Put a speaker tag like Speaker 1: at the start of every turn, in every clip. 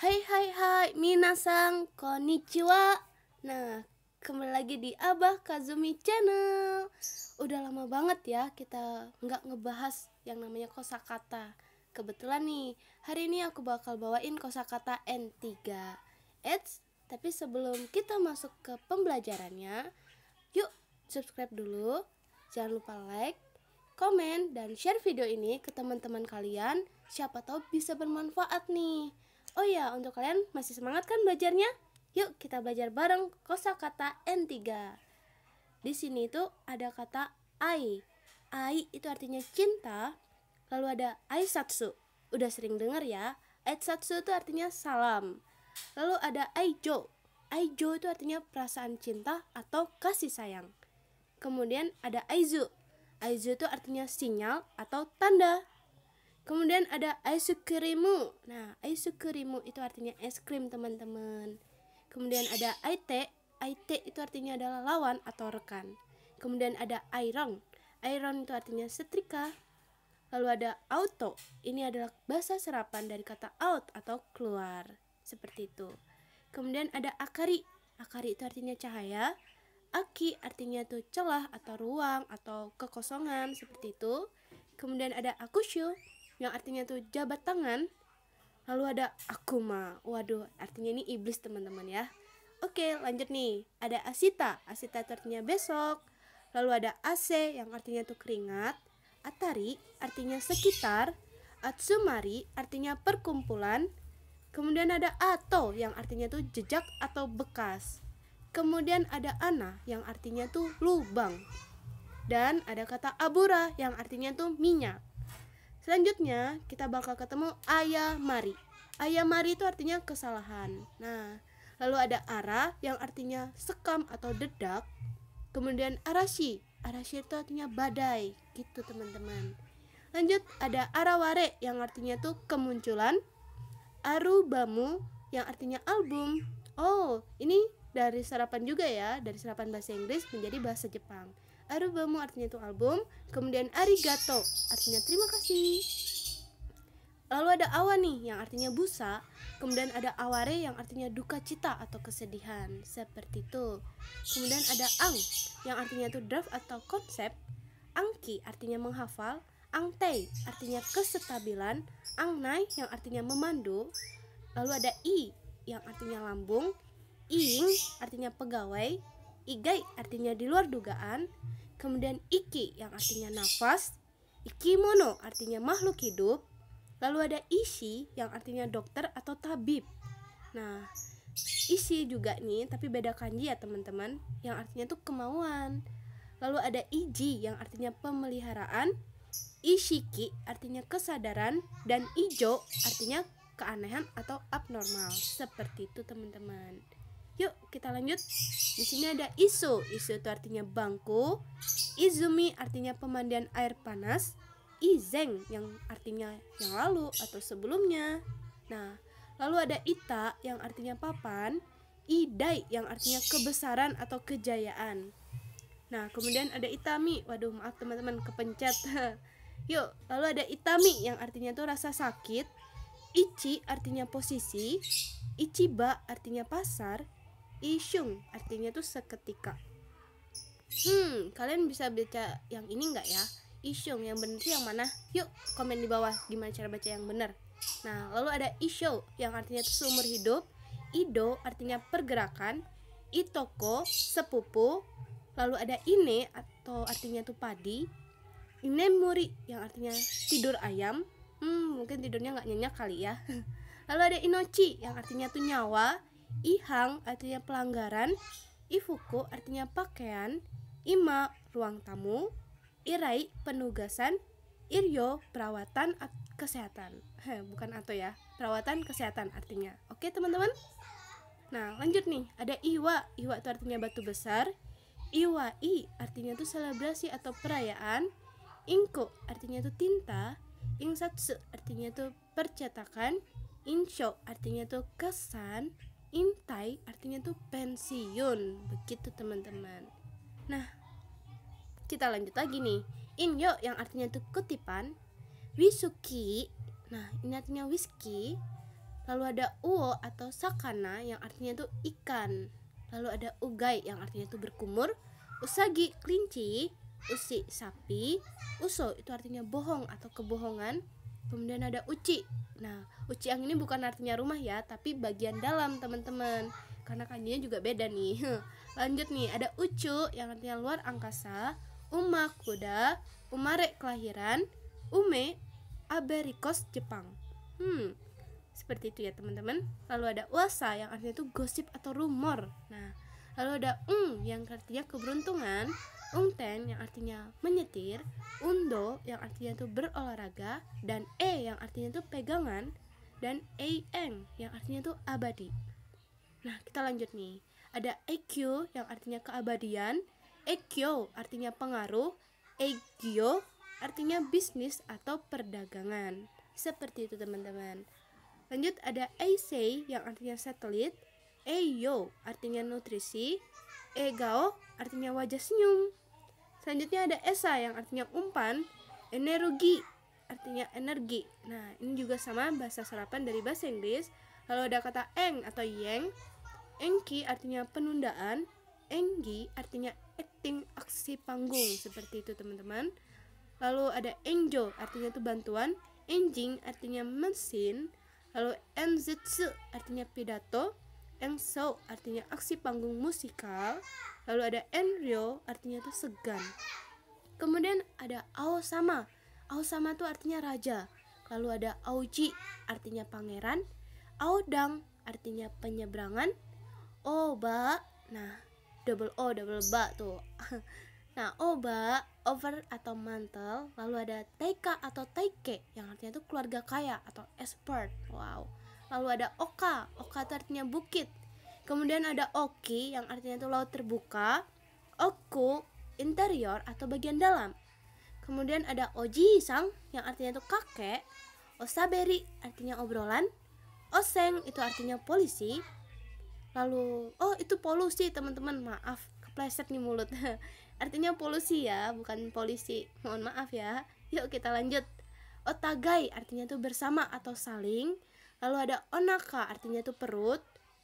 Speaker 1: Hai hai hai minasang. Konnichiwa. Nah kembali lagi di Abah Kazumi Channel. Udah lama banget ya kita nggak ngebahas yang namanya kosakata. Kebetulan nih hari ini aku bakal bawain kosakata N3 Eits tapi sebelum kita masuk ke pembelajarannya Yuk subscribe dulu. Jangan lupa like, komen, dan share video ini ke teman-teman kalian. Siapa tahu bisa bermanfaat nih Oh ya, untuk kalian masih semangat kan belajarnya? Yuk kita belajar bareng kosakata N3. Di sini itu ada kata ai. Ai itu artinya cinta. Lalu ada aisatsu. Udah sering dengar ya. Aisatsu itu artinya salam. Lalu ada aijo. Aijo itu artinya perasaan cinta atau kasih sayang. Kemudian ada aizu. Aizu itu artinya sinyal atau tanda. Kemudian ada aisukrimu. Nah, aisukrimu itu artinya es krim, teman-teman. Kemudian ada aite. Aite itu artinya adalah lawan atau rekan. Kemudian ada iron. Iron itu artinya setrika. Lalu ada auto. Ini adalah bahasa serapan dari kata out atau keluar. Seperti itu. Kemudian ada akari. Akari itu artinya cahaya. Aki artinya tuh celah atau ruang atau kekosongan seperti itu. Kemudian ada akushu yang artinya tuh jabat tangan. Lalu ada akuma. Waduh artinya ini iblis teman-teman ya. Oke lanjut nih. Ada asita. Asita artinya besok. Lalu ada AC yang artinya tuh keringat. Atari artinya sekitar. Atsumari artinya perkumpulan. Kemudian ada ato yang artinya tuh jejak atau bekas. Kemudian ada ana yang artinya tuh lubang. Dan ada kata abura yang artinya tuh minyak Selanjutnya kita bakal ketemu ayah mari. Ayah mari itu artinya kesalahan. Nah, lalu ada ara yang artinya sekam atau dedak. Kemudian arashi. Arashi itu artinya badai. Gitu teman-teman. Lanjut ada araware yang artinya tuh kemunculan. Arubamu yang artinya album. Oh, ini dari serapan juga ya, dari serapan bahasa Inggris menjadi bahasa Jepang. Arubamu artinya itu album, kemudian arigato artinya terima kasih. Lalu ada awa nih yang artinya busa, kemudian ada aware yang artinya duka cita atau kesedihan, seperti itu. Kemudian ada ang yang artinya itu draft atau konsep, angki artinya menghafal, angtei artinya kesestabilan, angnai yang artinya memandu, lalu ada i yang artinya lambung, ing artinya pegawai, igai artinya di luar dugaan, kemudian iki yang artinya nafas, ikimono artinya makhluk hidup, lalu ada ishi yang artinya dokter atau tabib. Nah, isi juga nih, tapi beda kanji ya teman-teman, yang artinya tuh kemauan. Lalu ada iji yang artinya pemeliharaan, ishiki artinya kesadaran, dan ijo artinya keanehan atau abnormal. Seperti itu teman-teman. Yuk kita lanjut. Di sini ada isu. Isu itu artinya bangku. Izumi artinya pemandian air panas. Izeng yang artinya yang lalu atau sebelumnya. Nah, lalu ada ita yang artinya papan. Idai yang artinya kebesaran atau kejayaan. Nah, kemudian ada itami. Waduh, maaf teman-teman kepencet. Yuk, lalu ada itami yang artinya tuh rasa sakit. Ichi artinya posisi. Ichiba artinya pasar. Isyung artinya tuh seketika. Hmm, kalian bisa baca yang ini nggak ya? Isyung yang benar yang mana? Yuk komen di bawah gimana cara baca yang benar. Nah, lalu ada isyo yang artinya tuh seumur hidup. Ido artinya pergerakan. Itoko sepupu. Lalu ada ine atau artinya tuh padi. Inemuri yang artinya tidur ayam. Hmm, mungkin tidurnya nggak nyenyak kali ya. Lalu ada inochi yang artinya tuh nyawa. Ihang artinya pelanggaran, Ifuku artinya pakaian, Ima ruang tamu, Irai penugasan, Iryo perawatan kesehatan. Heh, bukan atau ya, perawatan kesehatan artinya. Oke teman-teman. Nah lanjut nih, ada Iwa. Iwa itu artinya batu besar. Iwai artinya itu selebrasi atau perayaan. Inko artinya itu tinta. Insatsu artinya itu percetakan. Insho artinya itu kesan intai artinya tuh pensiun. Begitu teman-teman. Nah kita lanjut lagi nih. Inyo yang artinya tuh kutipan. Wisuki nah ini artinya whisky lalu ada uo atau sakana yang artinya itu ikan. Lalu ada ugai yang artinya itu berkumur. Usagi kelinci. Usi sapi. Uso itu artinya bohong atau kebohongan kemudian ada uci. Nah uci yang ini bukan artinya rumah ya tapi bagian dalam teman-teman. Karena kanjinya juga beda nih. Lanjut nih ada ucu yang artinya luar angkasa uma kuda umare kelahiran ume aberikos Jepang. Hmm seperti itu ya teman-teman. Lalu ada uasa yang artinya itu gosip atau rumor. Nah lalu ada ung yang artinya keberuntungan ungten yang artinya menyetir undo yang artinya itu berolahraga dan e yang artinya itu pegangan dan eng yang artinya itu abadi Nah, kita lanjut nih. Ada EQ yang artinya keabadian, EQ artinya pengaruh, EGYO artinya bisnis atau perdagangan. Seperti itu teman-teman. Lanjut ada AC yang artinya satelit, EYO artinya nutrisi, EGAO artinya wajah senyum. Selanjutnya ada ESA yang artinya umpan, energi artinya energi. Nah, ini juga sama bahasa serapan dari bahasa Inggris. Lalu ada kata eng atau yeng Engki artinya penundaan, Enggi artinya acting aksi panggung seperti itu teman-teman. Lalu ada Engjo artinya itu bantuan, Enjing artinya mesin, lalu Enzitsu artinya pidato, Engso artinya aksi panggung musikal, lalu ada Enryo artinya itu segan. Kemudian ada Aosama. Aosama itu artinya raja. Lalu ada Aoji artinya pangeran, Aodang artinya penyeberangan, oba nah double o double ba tuh. Nah oba over atau mantel. Lalu ada teika atau taike yang artinya itu keluarga kaya atau expert. Wow lalu ada oka. Oka itu artinya bukit. Kemudian ada oki yang artinya itu laut terbuka. Oku interior atau bagian dalam. Kemudian ada oji sang yang artinya itu kakek. Osaberi artinya obrolan. Oseng itu artinya polisi. Lalu oh itu polusi teman-teman. Maaf kepleset nih mulut. Artinya polusi ya bukan polisi. Mohon maaf ya. Yuk kita lanjut. Otagai artinya tuh bersama atau saling lalu ada onaka artinya tuh perut.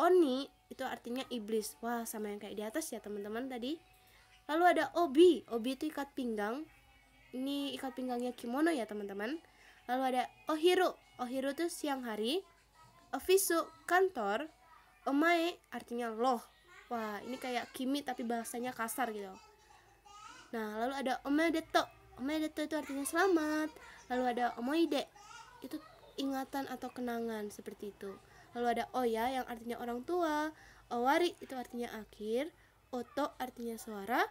Speaker 1: Oni itu artinya iblis. Wah sama yang kayak di atas ya teman-teman tadi. Lalu ada obi. Obi itu ikat pinggang. Ini ikat pinggangnya kimono ya teman-teman. Lalu ada ohiru. Ohiru tuh siang hari. Ofisu kantor. Omae artinya loh. Wah ini kayak kimi tapi bahasanya kasar gitu. Nah lalu ada omedeto. Omedeto itu artinya selamat. Lalu ada omoide. Itu ingatan atau kenangan seperti itu lalu ada oya yang artinya orang tua owari itu artinya akhir oto artinya suara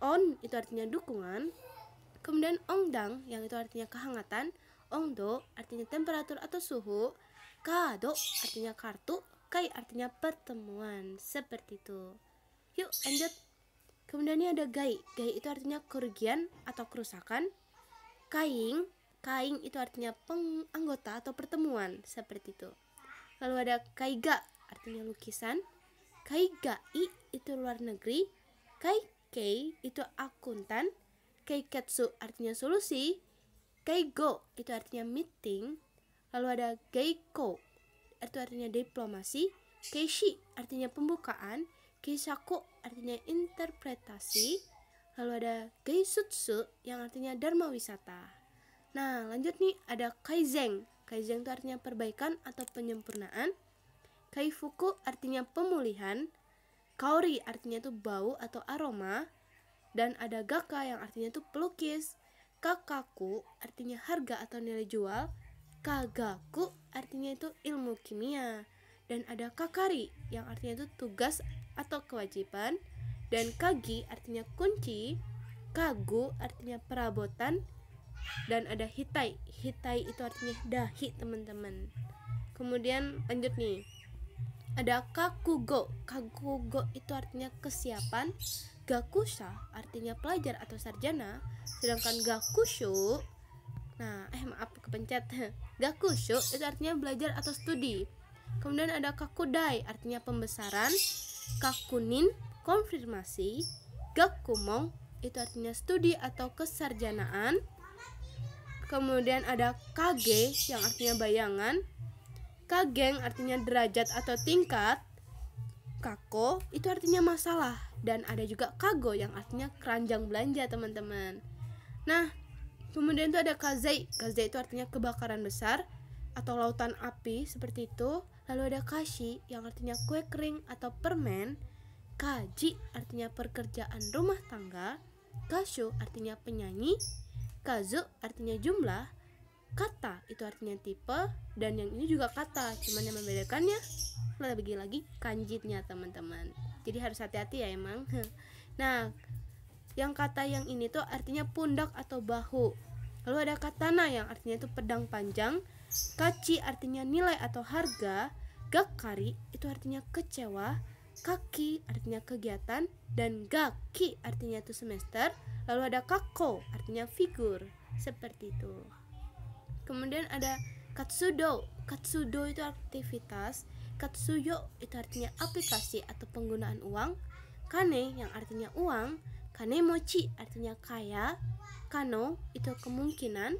Speaker 1: on itu artinya dukungan kemudian ongdang yang itu artinya kehangatan ongdo artinya temperatur atau suhu kado artinya kartu Kai artinya pertemuan seperti itu. Yuk lanjut. Kemudian ini ada gai. Gai itu artinya kerugian atau kerusakan. Kaing, kaing itu artinya penganggota atau pertemuan seperti itu. Lalu ada kaiga artinya lukisan. Kaigai itu luar negeri. Kaikei itu akuntan. Kaiketsu artinya solusi. Kaigo itu artinya meeting. Lalu ada Geiko itu artinya diplomasi, keishi artinya pembukaan, keishaku artinya interpretasi, lalu ada geisutsu yang artinya dharma wisata. Nah, lanjut nih ada kaizen. Kaizen itu artinya perbaikan atau penyempurnaan. Kaifuku artinya pemulihan. Kaori artinya itu bau atau aroma. Dan ada gaka yang artinya itu pelukis. Kakaku artinya harga atau nilai jual kagaku artinya itu ilmu kimia dan ada kakari yang artinya itu tugas atau kewajiban dan kagi artinya kunci kagu artinya perabotan dan ada hitai hitai itu artinya dahi teman-teman kemudian lanjut nih ada kakugo kakugo itu artinya kesiapan gakusha artinya pelajar atau sarjana sedangkan gakushu Nah, eh maaf kepencet. Gakusho itu artinya belajar atau studi. Kemudian ada kakudai artinya pembesaran. Kakunin konfirmasi. Gakumong itu artinya studi atau kesarjanaan. Kemudian ada kage yang artinya bayangan. kageng artinya derajat atau tingkat. Kako itu artinya masalah. Dan ada juga kago yang artinya keranjang belanja teman-teman. Nah kemudian itu ada kazai kazai itu artinya kebakaran besar atau lautan api seperti itu. Lalu ada kashi yang artinya kue kering atau permen. Kaji artinya pekerjaan rumah tangga. Kashu artinya penyanyi kazu artinya jumlah kata itu artinya tipe dan yang ini juga kata cuman yang membedakannya lebih lagi kanjinya teman-teman. Jadi harus hati-hati ya emang. Nah yang kata yang ini tuh artinya pundak atau bahu. Lalu ada katana yang artinya itu pedang panjang kaci artinya nilai atau harga gakari itu artinya kecewa kaki artinya kegiatan dan gaki artinya itu semester lalu ada kako artinya figur seperti itu kemudian ada katsudo katsudo itu aktivitas Katsuyo itu artinya aplikasi atau penggunaan uang. Kane yang artinya uang. Kanemochi artinya kaya. Kano itu kemungkinan.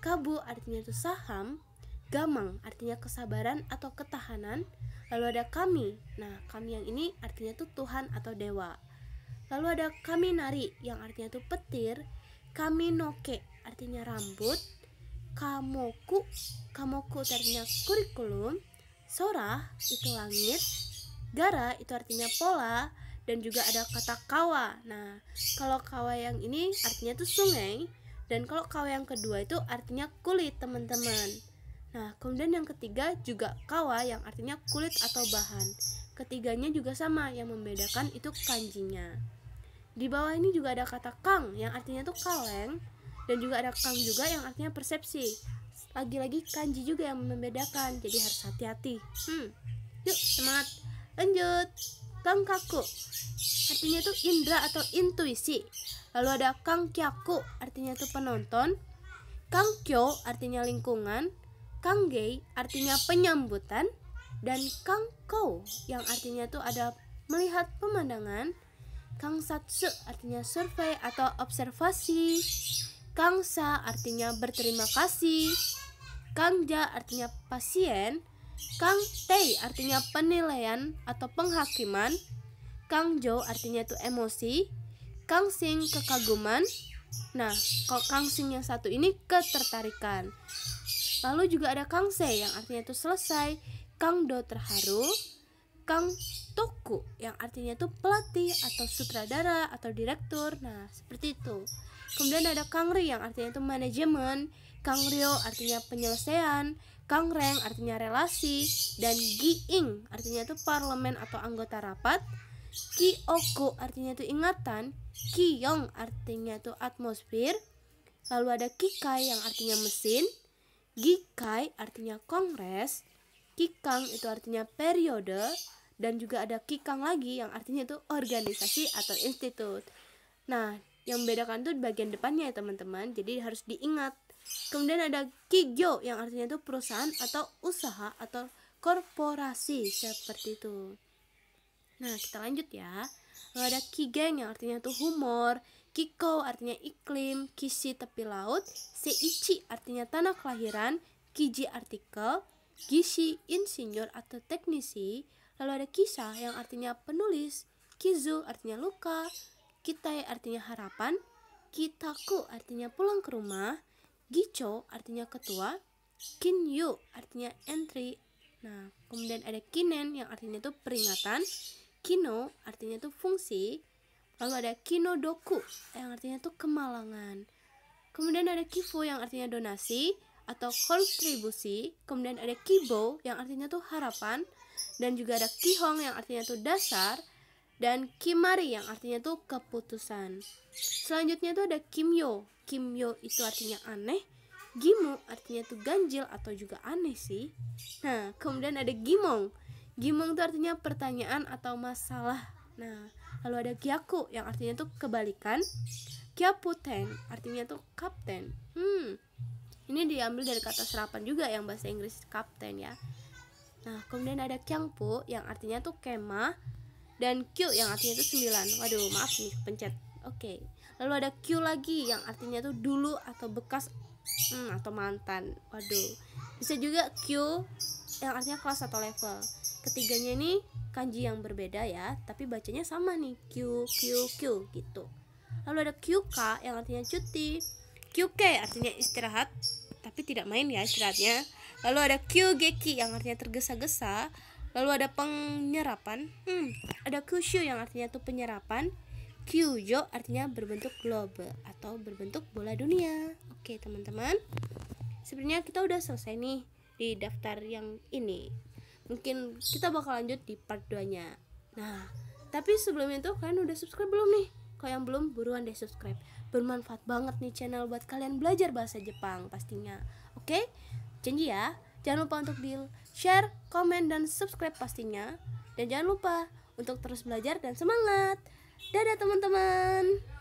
Speaker 1: Kabu artinya itu saham. Gamang artinya kesabaran atau ketahanan. Lalu ada kami. Nah, kami yang ini artinya itu Tuhan atau dewa. Lalu ada kami nari yang artinya itu petir. Kami noke artinya rambut. Kamoku, kamoku artinya kurikulum Sora itu langit, Gara itu artinya pola dan juga ada kata kawa. Nah, kalau kawa yang ini artinya tuh sungai dan kalau kawa yang kedua itu artinya kulit, teman-teman. Nah, kemudian yang ketiga juga kawa yang artinya kulit atau bahan. Ketiganya juga sama, yang membedakan itu kanjinya. Di bawah ini juga ada kata kang yang artinya tuh kaleng. Dan juga ada kang juga yang artinya persepsi. Lagi-lagi kanji juga yang membedakan jadi harus hati-hati. Hmm yuk semangat. Lanjut. Kang kaku artinya itu indra atau intuisi. Lalu ada kang kyaku artinya itu penonton. Kang kyo artinya lingkungan kang gei artinya penyambutan dan kang kou yang artinya itu ada melihat pemandangan. Kang satsu artinya survei atau observasi. Kangsa artinya berterima kasih. Kangja artinya pasien, Kang Tei artinya penilaian atau penghakiman, Kang Jo artinya itu emosi, Kang Sing kekaguman. Nah, kalau Kang Sing yang satu ini ketertarikan. Lalu juga ada Kang Se yang artinya itu selesai, Kang Do terharu, Kang Toku yang artinya itu pelatih atau sutradara atau direktur. Nah, seperti itu. Kemudian ada Kang Ri yang artinya itu manajemen, Kang Rio artinya penyelesaian, Kang Reng artinya relasi, dan Giing artinya itu parlemen atau anggota rapat, Ki Oku artinya itu ingatan, Ki Yong artinya itu atmosfer, lalu ada Kikai yang artinya mesin, Gikai artinya kongres, Kikang itu artinya periode, dan juga ada Kikang lagi yang artinya itu organisasi atau institut. Nah, yang membedakan itu bagian depannya ya teman-teman, jadi harus diingat Kemudian ada kigyo yang artinya itu perusahaan atau usaha atau korporasi seperti itu. Nah, kita lanjut ya. Ada kigeng yang artinya itu humor, kiko artinya iklim, kishi tepi laut, seichi artinya tanah kelahiran, kiji artikel, gishi insinyur atau teknisi, lalu ada kisah yang artinya penulis, kizu artinya luka, kitai artinya harapan, kitaku artinya pulang ke rumah, Gicho artinya ketua, Kinyu artinya entry. Nah, kemudian ada Kinen yang artinya itu peringatan, Kino artinya itu fungsi, lalu ada Kinodoku yang artinya itu kemalangan. Kemudian ada Kifu yang artinya donasi atau kontribusi, kemudian ada Kibo yang artinya itu harapan, dan juga ada Kihong yang artinya itu dasar, dan Kimari yang artinya itu keputusan. Selanjutnya itu ada Kimyo. Kimyo itu artinya aneh. Gimu artinya itu ganjil atau juga aneh sih. Nah kemudian ada Gimong. Gimong itu artinya pertanyaan atau masalah. Nah lalu ada Gyaku yang artinya itu kebalikan. Kyaputen artinya itu kapten. Hmm ini diambil dari kata serapan juga yang bahasa Inggris kapten ya. Nah kemudian ada Kyangpu yang artinya tuh kemah dan Q yang artinya itu 9 waduh maaf nih pencet. Oke okay lalu ada Q lagi yang artinya tuh dulu atau bekas hmm, atau mantan. Waduh bisa juga Q yang artinya kelas atau level. Ketiganya ini kanji yang berbeda ya tapi bacanya sama nih Q Q Q gitu lalu ada QK yang artinya cuti QK artinya istirahat tapi tidak main ya istirahatnya lalu ada QGK yang artinya tergesa-gesa lalu ada penyerapan hmm, ada Kyushu yang artinya tuh penyerapan Kyujo artinya berbentuk globe atau berbentuk bola dunia. Oke, teman-teman. Sebenarnya kita udah selesai nih di daftar yang ini. Mungkin kita bakal lanjut di part 2-nya. Nah, tapi sebelum itu kalian udah subscribe belum nih? Kalau yang belum, buruan deh subscribe. Bermanfaat banget nih channel buat kalian belajar bahasa Jepang pastinya. Oke? Janji ya. Jangan lupa untuk di share, komen, dan subscribe pastinya. Dan jangan lupa untuk terus belajar dan semangat. Dadah teman-teman.